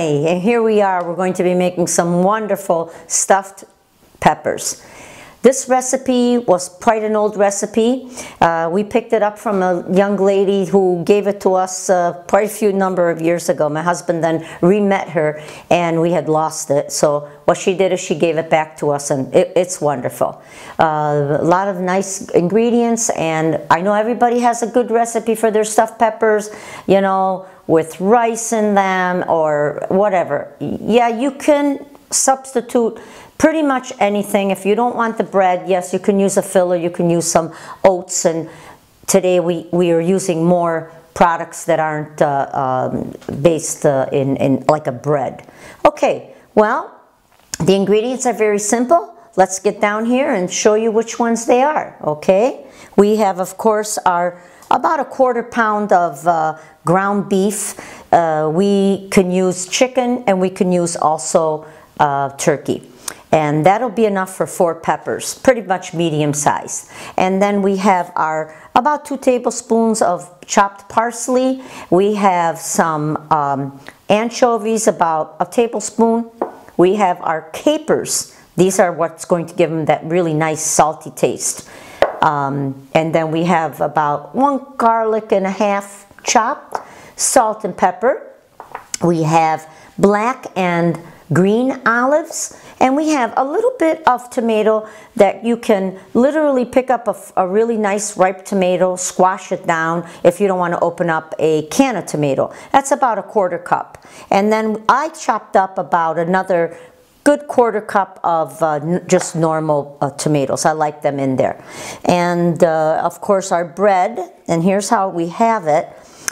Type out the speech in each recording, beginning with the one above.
and here we are. We're going to be making some wonderful stuffed peppers. This recipe was quite an old recipe. Uh, we picked it up from a young lady who gave it to us uh, quite a few number of years ago. My husband then re-met her and we had lost it. So what she did is she gave it back to us and it, it's wonderful. Uh, a lot of nice ingredients and I know everybody has a good recipe for their stuffed peppers, you know, with rice in them or whatever. Yeah, you can substitute pretty much anything. If you don't want the bread, yes, you can use a filler, you can use some oats, and today we, we are using more products that aren't uh, um, based uh, in, in like a bread. Okay, well, the ingredients are very simple. Let's get down here and show you which ones they are, okay? We have, of course, our about a quarter pound of uh, ground beef. Uh, we can use chicken and we can use also uh, turkey and that'll be enough for four peppers, pretty much medium size. And then we have our about two tablespoons of chopped parsley. We have some um, anchovies, about a tablespoon. We have our capers. These are what's going to give them that really nice salty taste. Um, and then we have about one garlic and a half chopped, salt and pepper. We have black and green olives and we have a little bit of tomato that you can literally pick up a, a, really nice ripe tomato, squash it down if you don't want to open up a can of tomato. That's about a quarter cup. And then I chopped up about another good quarter cup of uh, just normal uh, tomatoes. I like them in there. And uh, of course our bread, and here's how we have it.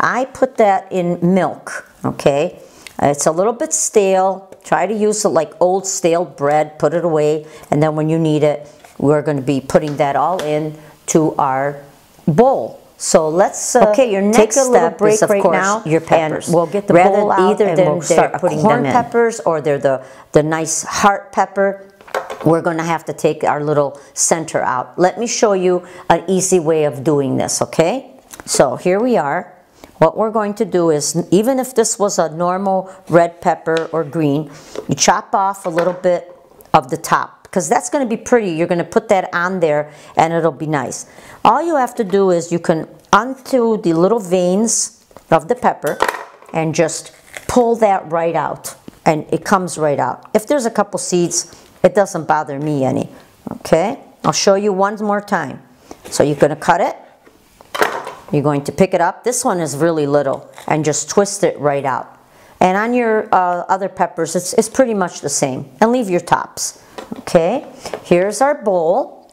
I put that in milk, okay? It's a little bit stale, Try to use it like old stale bread, put it away, and then when you need it, we're going to be putting that all in to our bowl. So let's uh, okay. Your next take a little break is, of right course, now. Your peppers. And we'll get the Rather bowl out either and we'll start putting corn them in. peppers or they're the the nice heart pepper. We're going to have to take our little center out. Let me show you an easy way of doing this. Okay. So here we are. What we're going to do is, even if this was a normal red pepper or green, you chop off a little bit of the top because that's going to be pretty. You're going to put that on there and it'll be nice. All you have to do is you can undo the little veins of the pepper and just pull that right out and it comes right out. If there's a couple seeds, it doesn't bother me any. Okay, I'll show you one more time. So you're going to cut it you're going to pick it up. This one is really little and just twist it right out. And on your uh, other peppers, it's, it's pretty much the same. And leave your tops. Okay, here's our bowl.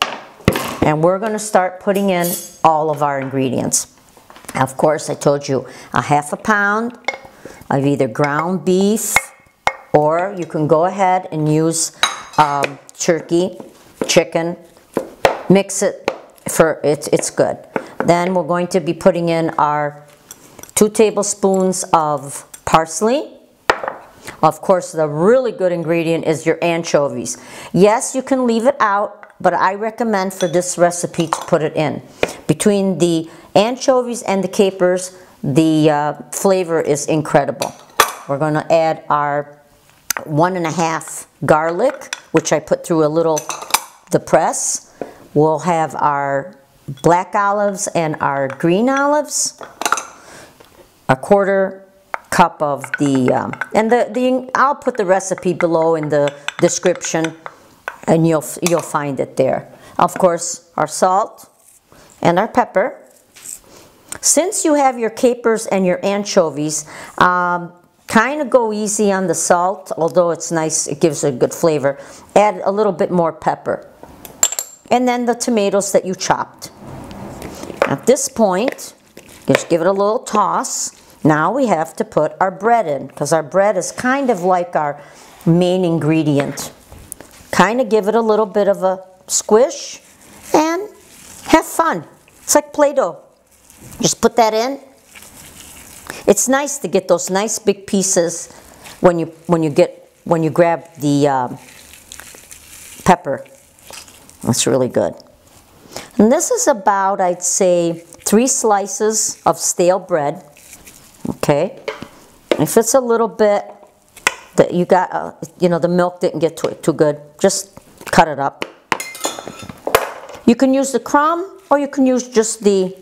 And we're going to start putting in all of our ingredients. Of course, I told you a half a pound of either ground beef or you can go ahead and use um, turkey, chicken, mix it for it's it's good. Then we're going to be putting in our two tablespoons of parsley. Of course, the really good ingredient is your anchovies. Yes, you can leave it out, but I recommend for this recipe to put it in. Between the anchovies and the capers, the uh, flavor is incredible. We're going to add our one and a half garlic, which I put through a little the press. We'll have our black olives and our green olives, a quarter cup of the, um, and the, the, I'll put the recipe below in the description and you'll, you'll find it there. Of course, our salt and our pepper. Since you have your capers and your anchovies, um, kind of go easy on the salt, although it's nice, it gives a good flavor. Add a little bit more pepper. And then the tomatoes that you chopped. At this point, just give it a little toss. Now we have to put our bread in because our bread is kind of like our main ingredient. Kind of give it a little bit of a squish and have fun. It's like Play-Doh. Just put that in. It's nice to get those nice big pieces when you when you get when you grab the um, pepper. That's really good. And this is about, I'd say, three slices of stale bread. Okay. If it's a little bit that you got, uh, you know, the milk didn't get too, too good, just cut it up. You can use the crumb or you can use just the,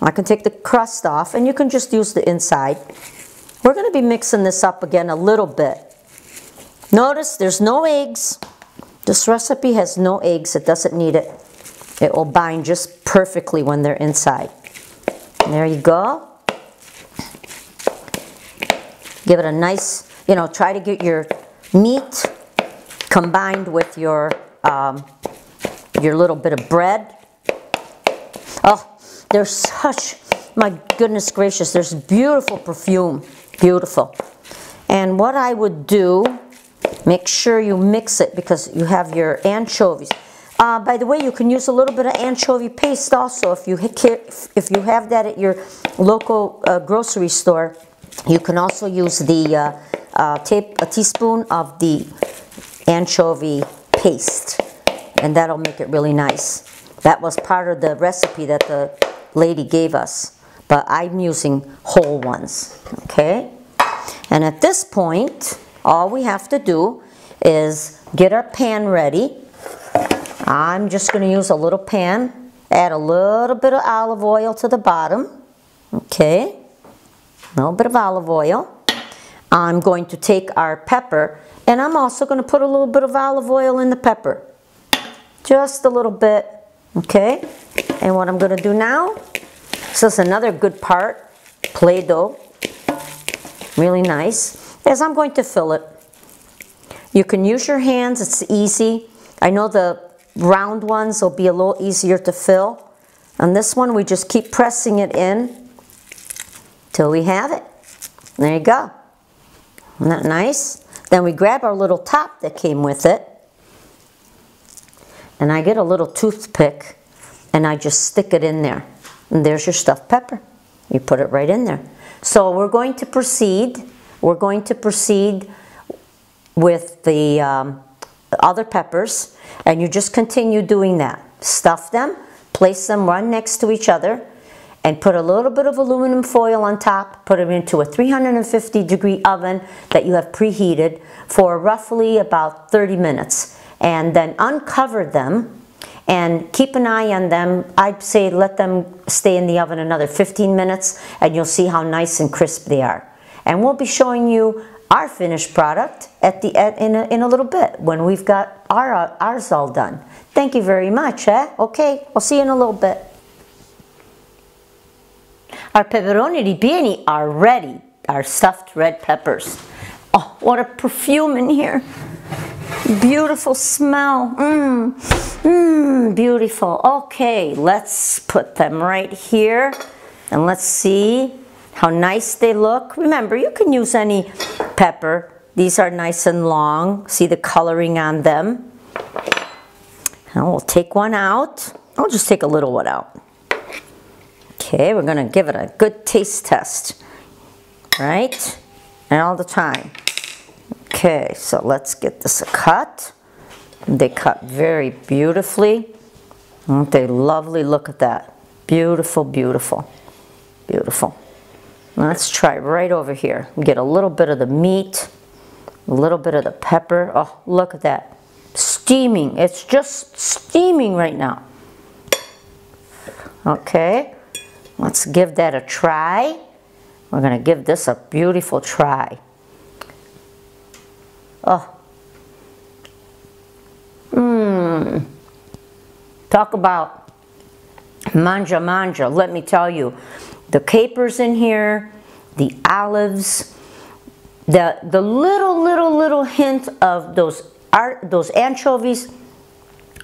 I can take the crust off and you can just use the inside. We're going to be mixing this up again a little bit. Notice there's no eggs. This recipe has no eggs. It doesn't need it. It will bind just perfectly when they're inside. There you go. Give it a nice, you know, try to get your meat combined with your um, your little bit of bread. Oh, there's such, my goodness gracious, there's beautiful perfume, beautiful. And what I would do, make sure you mix it because you have your anchovies. Uh, by the way, you can use a little bit of anchovy paste also if you if you have that at your local uh, grocery store. You can also use the uh, uh tape, a teaspoon of the anchovy paste and that'll make it really nice. That was part of the recipe that the lady gave us, but I'm using whole ones, okay? And at this point, all we have to do is get our pan ready. I'm just going to use a little pan, add a little bit of olive oil to the bottom, okay? A little bit of olive oil. I'm going to take our pepper, and I'm also going to put a little bit of olive oil in the pepper just a little bit, okay? And what I'm gonna do now, this is another good part, Play-Doh, really nice, is I'm going to fill it. You can use your hands, it's easy. I know the round ones will be a little easier to fill. On this one, we just keep pressing it in till we have it. There you go. Isn't that nice? Then we grab our little top that came with it and I get a little toothpick and I just stick it in there. And there's your stuffed pepper. You put it right in there. So we're going to proceed. We're going to proceed with the um, other peppers and you just continue doing that. Stuff them, place them right next to each other and put a little bit of aluminum foil on top, put them into a 350 degree oven that you have preheated for roughly about 30 minutes and then uncover them and keep an eye on them. I'd say let them stay in the oven another 15 minutes and you'll see how nice and crisp they are. And we'll be showing you our finished product at the at, in, a, in a little bit when we've got our uh, ours all done. Thank you very much. Eh? Okay, I'll see you in a little bit. Our peperoni ripieni are ready. Our stuffed red peppers. Oh, what a perfume in here. Beautiful smell. Mmm. Mmm. Beautiful. Okay, let's put them right here. And let's see how nice they look. Remember, you can use any pepper. These are nice and long. See the coloring on them. And we'll take one out. I'll just take a little one out. Okay, we're gonna give it a good taste test, right? And all the time. Okay, so let's get this a cut. They cut very beautifully. Aren't they lovely? Look at that. Beautiful, beautiful, beautiful. Let's try right over here. Get a little bit of the meat, a little bit of the pepper. Oh, look at that. Steaming. It's just steaming right now. Okay, let's give that a try. We're going to give this a beautiful try. Oh. Mmm. Talk about mangia mangia. Let me tell you, the capers in here, the olives, the the little little little hint of those art those anchovies.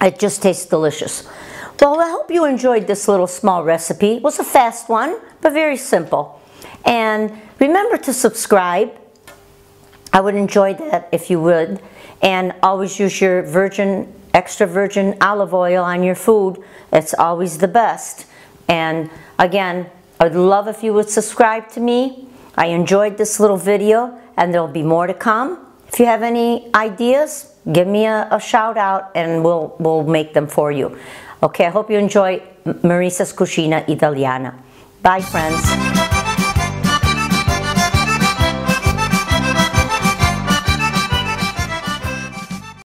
It just tastes delicious. Well, I hope you enjoyed this little small recipe. It was a fast one, but very simple. And remember to subscribe I would enjoy that if you would. And always use your virgin, extra virgin olive oil on your food. It's always the best. And again, I'd love if you would subscribe to me. I enjoyed this little video and there'll be more to come. If you have any ideas, give me a, a shout out and we'll, we'll make them for you. Okay, I hope you enjoy Marisa's Cucina Italiana. Bye, friends.